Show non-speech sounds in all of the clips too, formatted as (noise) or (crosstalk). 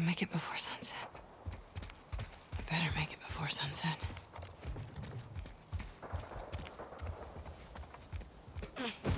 make it before sunset. I better make it before sunset. Mm.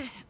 Great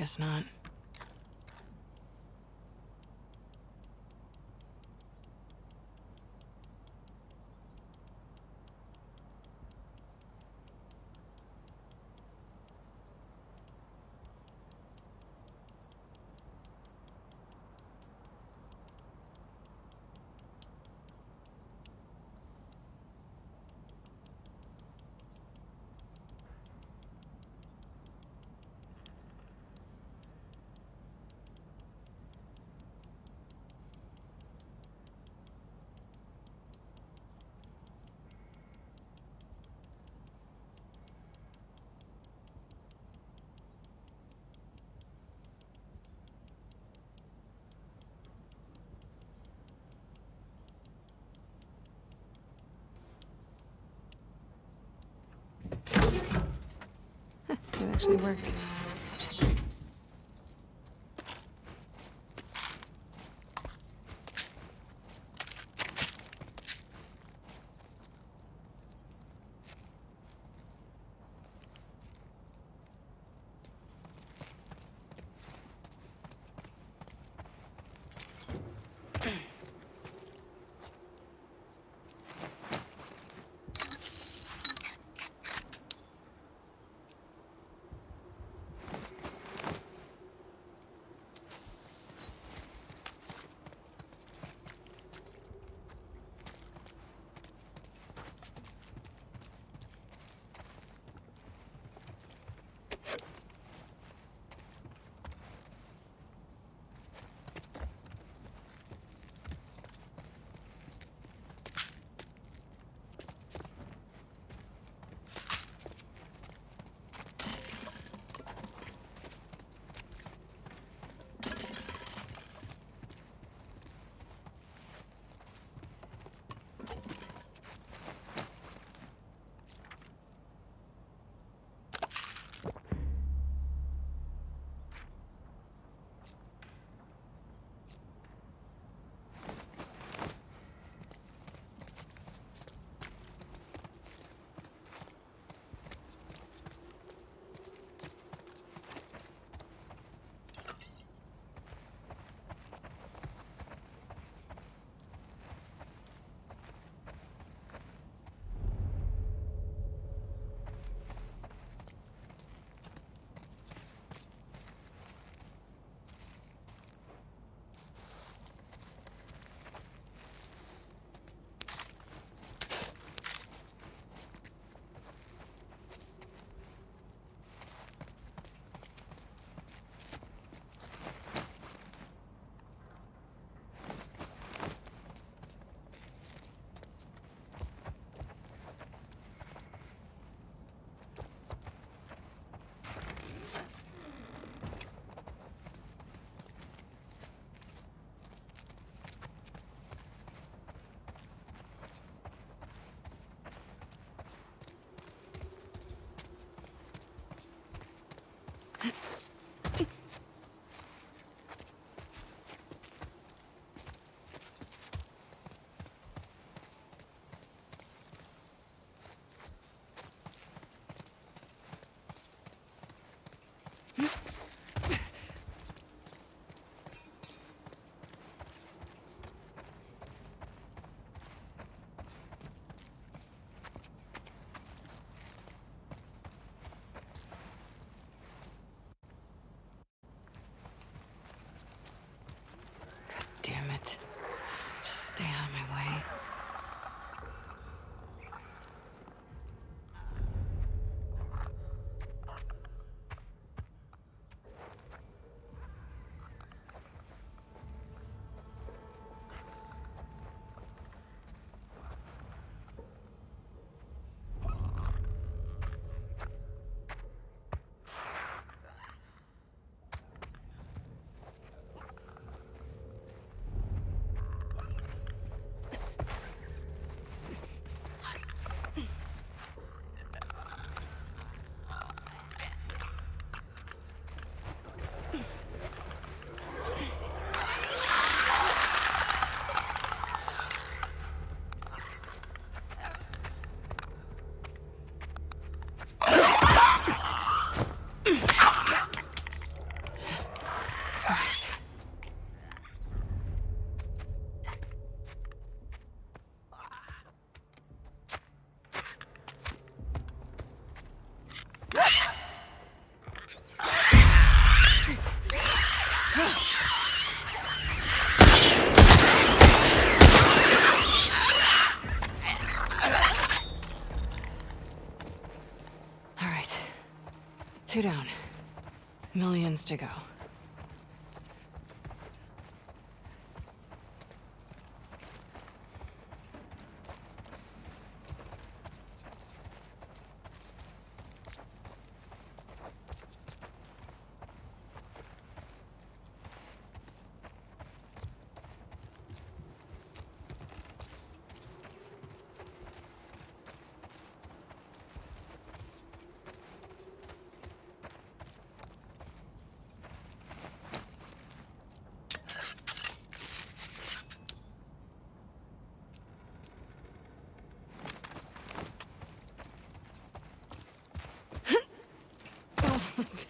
Guess not. Huh, it actually worked. To go. Okay. (laughs)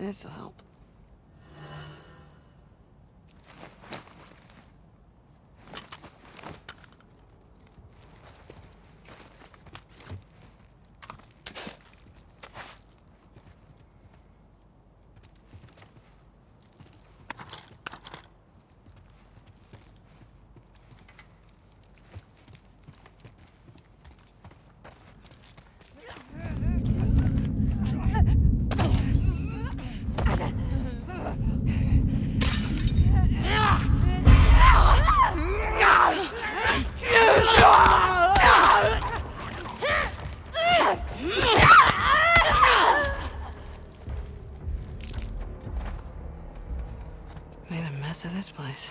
This'll help. This place.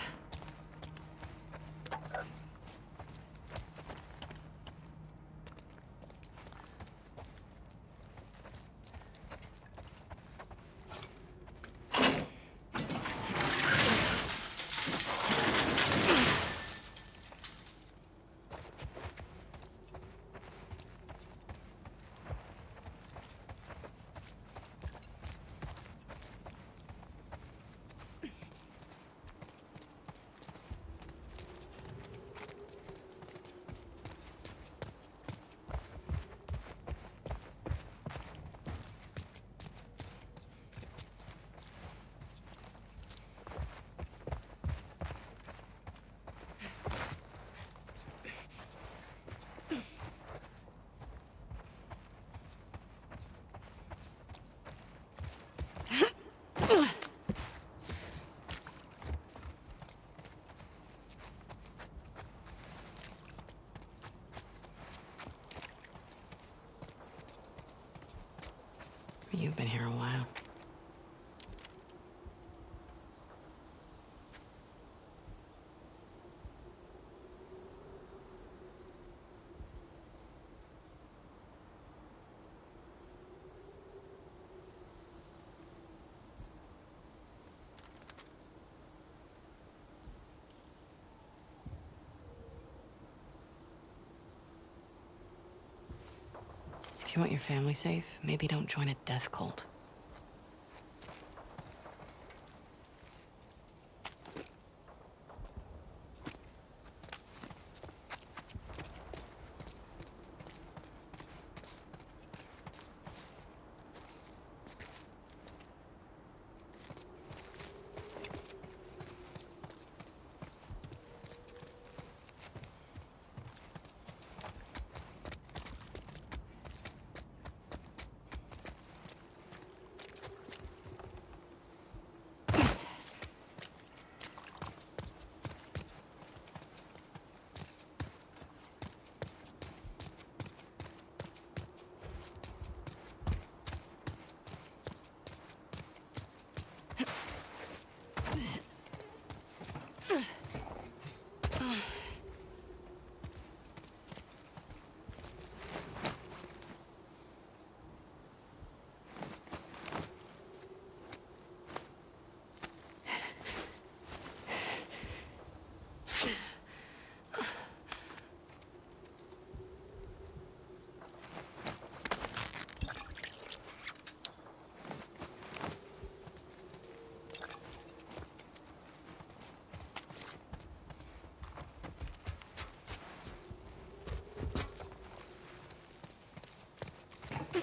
You want your family safe, maybe don't join a death cult.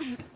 Yeah. (laughs)